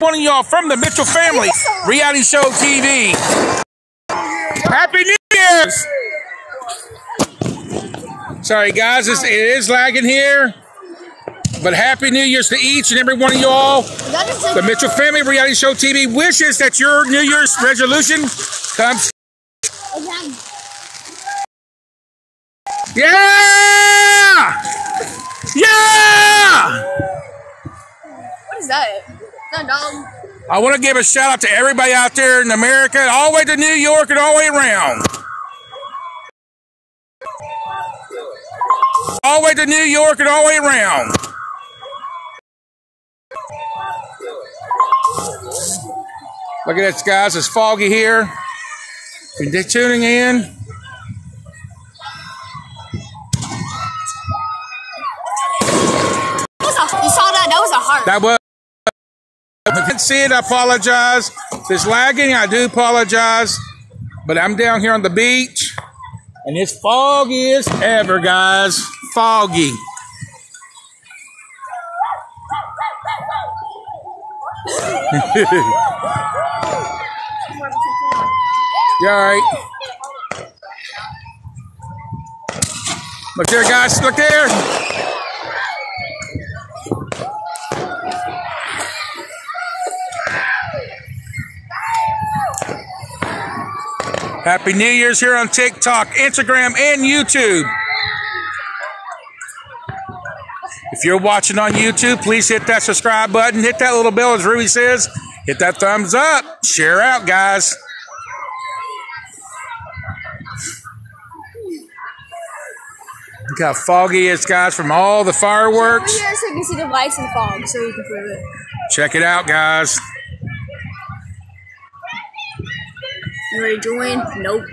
one of y'all from the Mitchell family reality show TV. Happy New Year's! Sorry, guys, it's, it is lagging here. But Happy New Year's to each and every one of y'all. The Mitchell Family Reality Show TV wishes that your New Year's resolution comes. Yeah! Yeah! What is that? I want to give a shout out to everybody out there in America, all the way to New York and all the way around. All the way to New York and all the way around. Look at this, guys. It's foggy here. If you're tuning in, That was a, you saw that? That was a heart. that was. If you didn't see it, I apologize. If it's lagging, I do apologize. But I'm down here on the beach, and it's foggy as ever, guys. Foggy. You all right? Look there, guys. Look there. Happy New Year's here on TikTok, Instagram, and YouTube. If you're watching on YouTube, please hit that subscribe button, hit that little bell, as Ruby says, hit that thumbs up, share out, guys. Look how foggy it's, guys, from all the fireworks. Here so you can see the lights the fog, so you can prove it. Check it out, guys. You ready to join? Nope.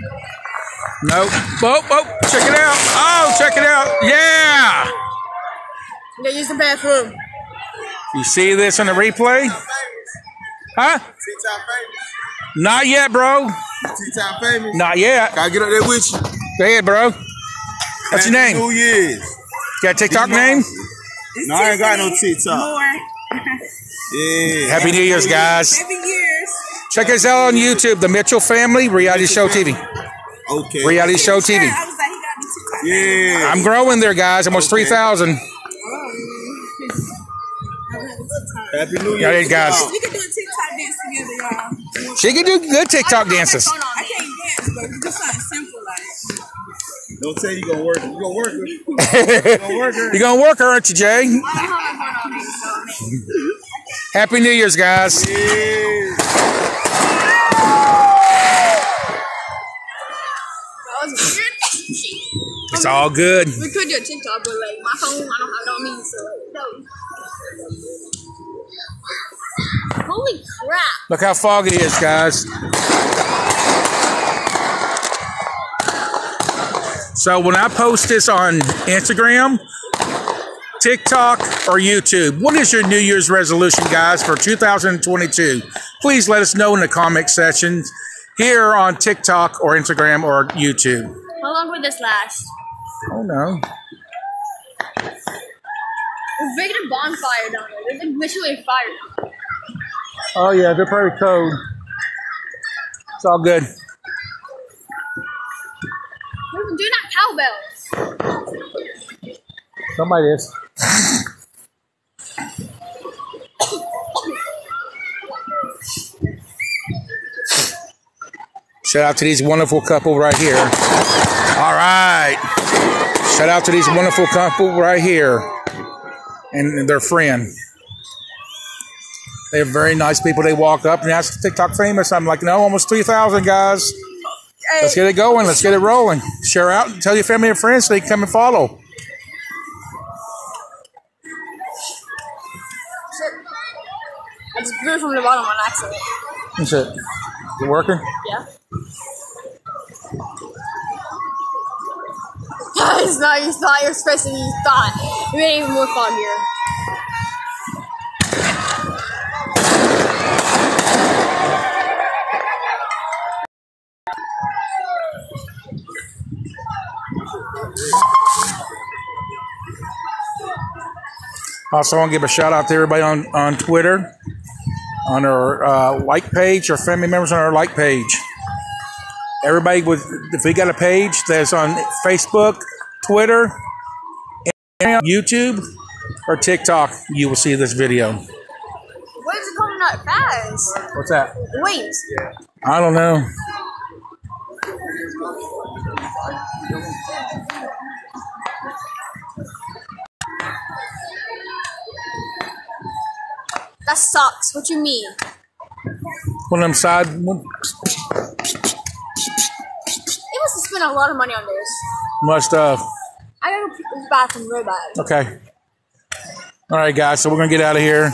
Nope. Oh, oh, check it out. Oh, check it out. Yeah. You gotta use the bathroom. You see this on the replay? Huh? T-Top famous. Not yet, bro. T-Top famous. Not yet. Can I get up there with you? Go ahead, bro. What's your name? New Year's. Got a TikTok name? No, I ain't got no TikTok. More. Yeah. Happy New Year's, guys. Happy years. Check us out on YouTube, The Mitchell Family Reality Show TV. Okay. Reality Show TV. I was like, he got me too. Yeah. I'm growing there, guys. Almost 3,000. Happy New Got Year's. it, guys. We can do a TikTok dance together, y'all. She can do good TikTok dances. I can't dance, but we do something simple like. Don't tell you gonna work. You gonna work her. You gonna work her. You're going to work her, aren't you, Jay? I don't have my on me. Happy New Year's, guys. Yeah. That was weird. It's all good. We could do a TikTok, but like my phone, I don't have it on me, so no. Holy crap! Look how foggy it is, guys. So when I post this on Instagram, TikTok, or YouTube, what is your New Year's resolution, guys, for 2022? Please let us know in the comment section here on TikTok or Instagram or YouTube. How long would this last? Oh no. We're making a bonfire down there. There's like literally a fire down there. Oh yeah, they're probably cold. It's all good. We're doing that cowbells. Somebody is. Shout out to these wonderful couple right here. All right. Shout out to these wonderful couple right here and their friend. They're very nice people. They walk up and ask TikTok famous. I'm like, no, almost 3,000 guys. Let's get it going. Let's get it rolling. Share out and tell your family and friends so they can come and follow. I just it from the bottom on accident. That's it. You working? Yeah. It's not, it's not your expressing you thought. You made it more foggier. Also, I want to give a shout out to everybody on, on Twitter. on our uh, like page, our family members on our like page. Everybody with, if we got a page that's on Facebook, Twitter, YouTube, or TikTok, you will see this video. When's it coming out fast? What's that? Wait. I don't know. That sucks. What you mean? One of them side. One, They must have spent a lot of money on this. Must have. I gotta go to the bathroom real bad. Okay. All right, guys. So we're gonna get out of here.